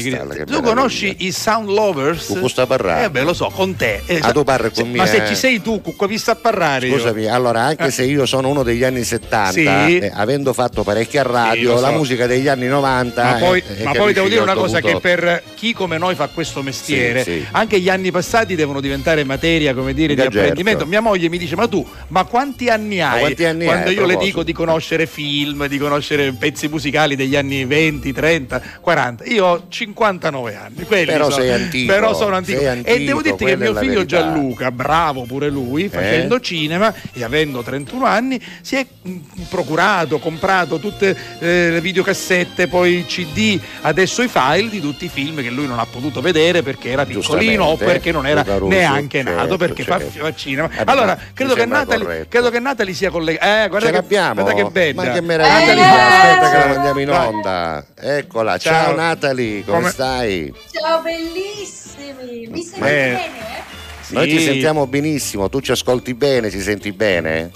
Crystal, che tu conosci i Sound Lovers? Con questo parlare. Eh beh, lo so, con te. Eh, Ah, tu parli se- con Ma me, se eh. ci sei tu, con cui sta a parlare? io? Scusami, allora anche Eh. se io sono uno degli anni 70, Sì. eh, avendo fatto parecchia radio, so. la musica degli anni 90 Ma poi, eh, ma poi devo dire una cosa: dovuto- che per chi come noi fa questo mestiere, Sì, sì. anche gli anni passati devono diventare materia, come dire, di Beh, certo. apprendimento. Mia moglie mi dice: Ma tu, ma quanti anni hai? quanti anni Quando hai, a io le dico di conoscere film, di conoscere pezzi musicali degli anni 20, 30, 40, io ho 59 anni. quelli Però sono. sei antico, Però sono antico. sei e antico, devo dirti che mio figlio verità. Gianluca, bravo pure lui, facendo cinema e avendo 31 anni, si è mm, procurato, comprato tutte eh, le videocassette, poi i CD, adesso i file di tutti i film che lui non ha potuto vedere perché era piccolino o perché non era Russo, neanche certo, nato perché fa, certo. fa cinema. Eh, allora, credo che, Natalie, credo che Natalie sia collegata. Eh, guarda che, guarda che bella. Ma che meraviglia! Natalie- Aspetta che la mandiamo in onda. Eccola, ciao, Ciao. Natalie, come, Come- stai? Ciao bellissimi, mi sentite Eh. bene? Noi ti Sì. sentiamo benissimo, tu ci ascolti bene, ci senti bene?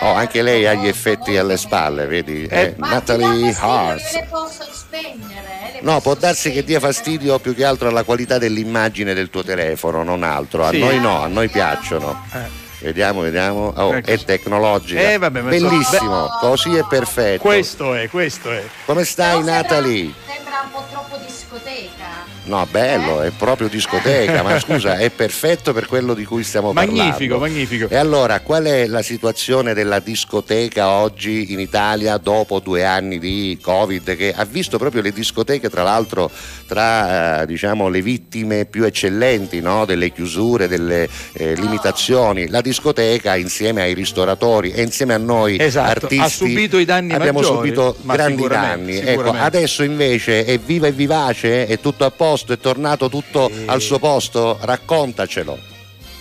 Oh, anche lei ha gli effetti alle spalle, vedi? Eh, Ma Natalie ti Hart. io le posso spegnere, eh, No, può darsi che dia fastidio più che altro alla qualità dell'immagine del tuo telefono, non altro. A Sì. noi no, a noi piacciono. Eh. Vediamo, vediamo. Oh, Ecco. è tecnologica. Eh, vabbè, Bellissimo, così è perfetto. Questo è, questo è. Come stai, Natalie? Sembra un po' troppo discoteca. No, bello, è proprio discoteca, ma scusa, è perfetto per quello di cui stiamo Magnifico, parlando. magnifico. E allora, qual è la situazione della discoteca oggi in Italia dopo due anni di Covid che ha visto proprio le discoteche, tra l'altro, tra eh, diciamo, le vittime più eccellenti no? delle chiusure, delle eh, limitazioni? La discoteca insieme ai ristoratori e insieme a noi Esatto, artisti ha subito i danni abbiamo maggiori, subito grandi sicuramente, danni. Ecco, sicuramente. adesso invece è viva e vivace, è tutto a posto, è tornato tutto al suo posto? Raccontacelo.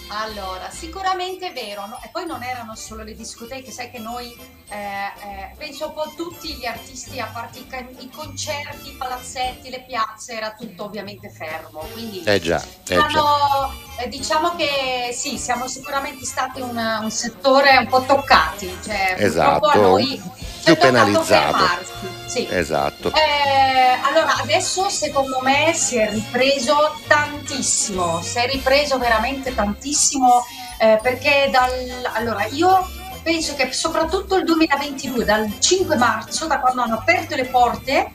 Allora, sicuramente è vero, no? e poi non erano solo le discoteche, sai che noi, eh, eh, penso un po' tutti gli artisti, a parte i, ca- i concerti, i palazzetti, le piazze, era tutto ovviamente fermo, quindi Eh già, eh già. hanno- eh, diciamo che sì, siamo sicuramente stati un, un settore un po' toccati, cioè purtroppo a Esatto, noi più penalizzato. sì. Esatto. Eh, allora, adesso secondo me si è ripreso tantissimo, si è ripreso veramente tantissimo eh, perché dal... Allora, io penso che soprattutto il 2022, dal 5 marzo, da quando hanno aperto le porte,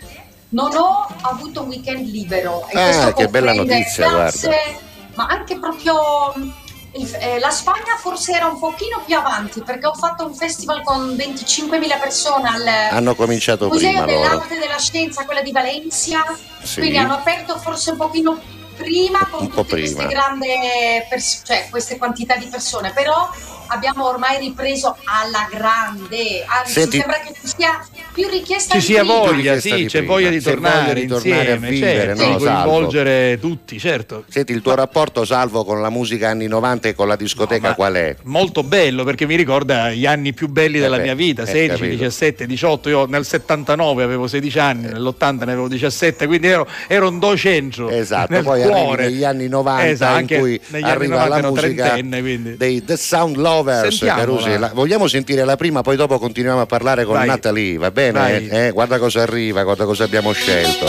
non ho avuto un weekend libero. E Ah, che bella notizia, piazze, Ma anche proprio... il- eh, la Spagna forse era un pochino più avanti perché ho fatto un festival con 25.000 persone al, Hanno cominciato Museo dell'arte e della scienza, quella di Valencia, Sì. quindi hanno aperto forse un pochino prima con Un po' tutte queste prima. grandi pers- cioè queste quantità di persone, però abbiamo ormai ripreso alla grande, anzi Senti- sembra che ci sia più richiesta Ci di sia voglia, sì, di c'è voglia di C'è tornare, voglia di tornare a vivere, certo, no, di Salvo? coinvolgere tutti, certo. Senti, il tuo rapporto, Salvo, con la musica anni 90 e con la discoteca No, qual è? Molto bello perché mi ricorda gli anni più belli Eh della beh, mia vita, eh, 16, capito. 17, 18, io nel 79 avevo 16 anni, nell'80 ne avevo 17, quindi ero, ero un docentro. Esatto, nel poi cuore. negli anni 90 Esatto, in anche cui negli anni arriva 90 la musica dei The Sound Lovers. Carusi. La- vogliamo sentire la prima, poi dopo continuiamo a parlare con Vai. Natalie, va bene? Vai. Eh, guarda cosa arriva, guarda cosa abbiamo scelto.